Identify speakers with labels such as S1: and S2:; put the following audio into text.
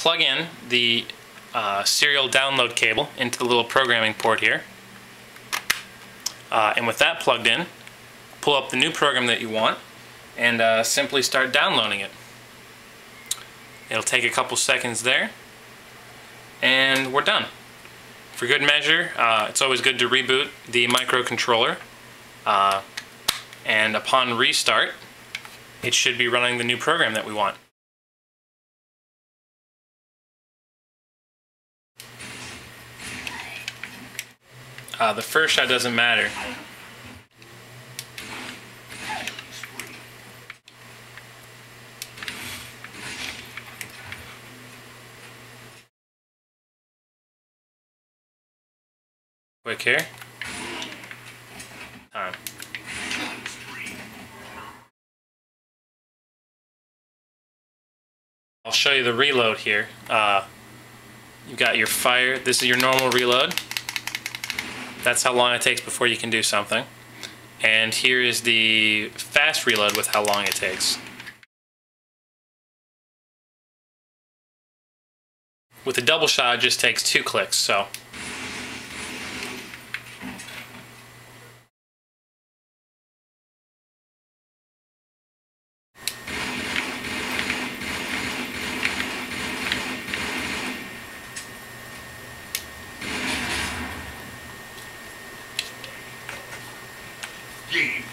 S1: plug in the uh, serial download cable into the little programming port here. Uh, and with that plugged in, pull up the new program that you want and uh, simply start downloading it. It'll take a couple seconds there and we're done. For good measure, uh, it's always good to reboot the microcontroller uh, and upon restart it should be running the new program that we want. Uh, the first shot doesn't matter. Quick here. Time. I'll show you the reload here. Uh, you've got your fire. This is your normal reload. That's how long it takes before you can do something. And here is the fast reload with how long it takes. With a double shot, it just takes two clicks, so game